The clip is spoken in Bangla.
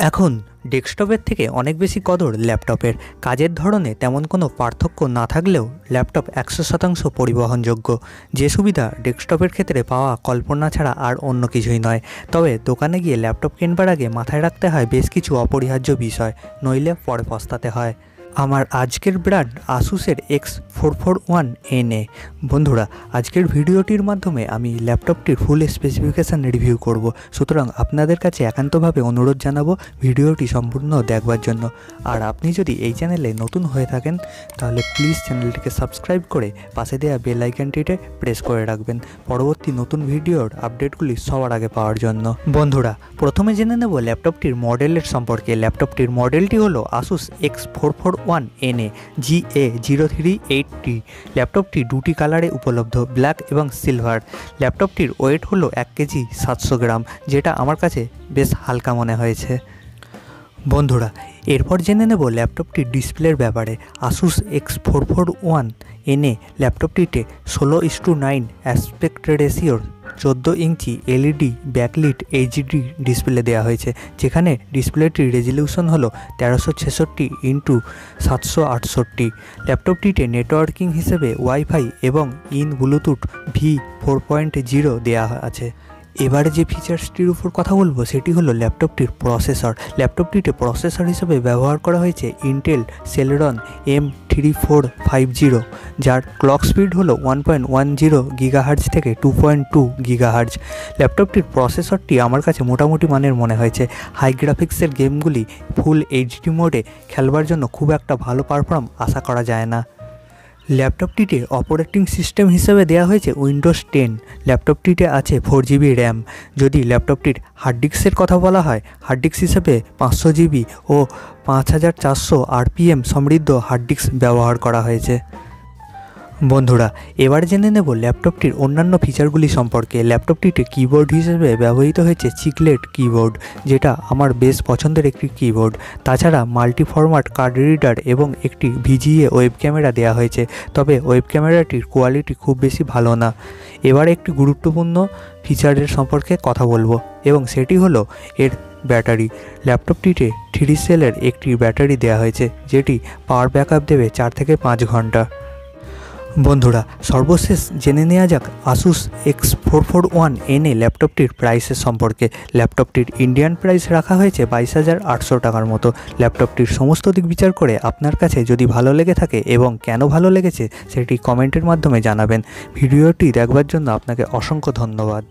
এখন ডেস্কটপের থেকে অনেক বেশি কদর ল্যাপটপের। কাজের ধরনে তেমন কোনো পার্থক্য না থাকলেও ল্যাপটপ একশো শতাংশ পরিবহনযোগ্য। যে সুবিধা ডেস্কটপের ক্ষেত্রে পাওয়া কল্পনা ছাড়া আর অন্য কিছুই নয়। তবে দোকানে গিয়ে ল্যাপটপ কিনবার আগে মাথায় রাখতে হয় বেশ কিছু অপরিহার্য বিষয়, নইলে পরে পস্তাতে হয়। আমার আজকের brand আসুসের X four four one N A বন্ধুরা, আজকের ভিডিওটির মাধ্যমে আমি ল্যাপটপটির ফুল স্পেসিফিকেশান রিভিউ করব। সুতরাং আপনাদের কাছে একান্তভাবে অনুরোধ জানাব ভিডিওটি সম্পূর্ণ দেখবার জন্য। আর আপনি যদি এই চ্যানেলে নতুন হয়ে থাকেন, তাহলে প্লিজ চ্যানেলটিকে সাবস্ক্রাইব করে পাশে দেওয়া বেল আইকনটিতে প্রেস করে রাখবেন। পরবর্তী নতুন ভিডিওর আপডেটগুলি সবার আগে পাওয়ার জন্য। বন্ধুরা, প্রথমে জেনে নেব ল্যাপটপটির মডেলের সম্পর্কে। ল্যাপটপটির মডেলটি হলো Asus X four four one N A G A zero three eight T ল্যাপটপটি দুটি কালারে উপলব্ধ ব্ল্যাক এবং সিলভার ল্যাপটপটির ওয়েট হলো এক কেজি সাতশো গ্রাম, যেটা আমার কাছে বেশ হালকা মনে হয়েছে। বন্ধুরা, এরপর জেনে নেব ল্যাপটপটির ডিসপ্লের ব্যাপারে। Asus X four four one এনে ল্যাপটপটিতে ষোলো ইস টু নাইন অ্যাসপেক্ট রেশিওর চোদ্দ ইঞ্চি এলইডি ব্যাকলিট এইচডি ডিসপ্লে দেওয়া হয়েছে, যেখানে ডিসপ্লেটির রেজলিউশন হলো তেরোশো ছেষট্টি ইন্টু সাতশো আটষট্টি। ল্যাপটপটিতে নেটওয়ার্কিং হিসেবে ওয়াইফাই এবং in Bluetooth V four point zero দেওয়া আছে। এবারে যে ফিচার্সটির উপর কথা বলব, সেটি হলো ল্যাপটপটির প্রসেসর। ল্যাপটপটিতে প্রসেসর হিসেবে ব্যবহার করা হয়েছে Intel Celeron M three four five zero যার ক্লক স্পিড হলো one point one zero gigahertz থেকে টু পয়েন্ট টু গিগাহার্জ ল্যাপটপটির প্রসেসরটি আমার কাছে মোটামুটি মানের মনে হয়েছে। হাই গ্রাফিক্সের গেমগুলি ফুল এইচডি মোডে খেলবার জন্য খুব একটা ভালো পারফর্ম আশা করা যায় না। ল্যাপটপটিতে অপারেটিং সিস্টেম হিসেবে দেওয়া হয়েছে উইন্ডোজ টেন। ল্যাপটপটিতে আছে ফোর জিবি র্যাম। যদি ল্যাপটপটির হার্ড ডিস্কের কথা বলা হয়, হার্ড ডিস্ক হিসেবে পাঁচশো জিবি ও পাঁচ হাজার চারশো আরপিএম সমৃদ্ধ হার্ড ডিস্ক ব্যবহার করা হয়েছে। বন্ধুরা, এবার জেনে নেব ল্যাপটপটির অন্যান্য ফিচারগুলি সম্পর্কে। ল্যাপটপটিতে কিবোর্ড হিসেবে ব্যবহৃত হয়েছে চিকলেট কিবোর্ড যেটা আমার বেশ পছন্দের একটি কিবোর্ড তাছাড়া মাল্টি ফরম্যাট কার্ড রিডার এবং একটি ভিজিএ ওয়েব ক্যামেরা দেওয়া হয়েছে, তবে ওয়েব ক্যামেরাটির কোয়ালিটি খুব বেশি ভালো না। এবার একটি গুরুত্বপূর্ণ ফিচারের সম্পর্কে কথা বলব, এবং সেটি হলো এর ব্যাটারি। ল্যাপটপটিতে থ্রি সেলের একটি ব্যাটারি দেওয়া হয়েছে, যেটি পাওয়ার ব্যাকআপ দেবে চার থেকে পাঁচ ঘণ্টা। বন্ধুরা, সর্বশেষ জেনে নেওয়া যাক Asus X four four one এনে ল্যাপটপটির প্রাইসের সম্পর্কে। ল্যাপটপটির ইন্ডিয়ান প্রাইস রাখা হয়েছে বাইশ হাজার আটশো টাকার মতো। ল্যাপটপটির সমস্ত দিক বিচার করে আপনার কাছে যদি ভালো লেগে থাকে এবং কেন ভালো লেগেছে, সেটি কমেন্টের মাধ্যমে জানাবেন। ভিডিওটি দেখবার জন্য আপনাকে অসংখ্য ধন্যবাদ।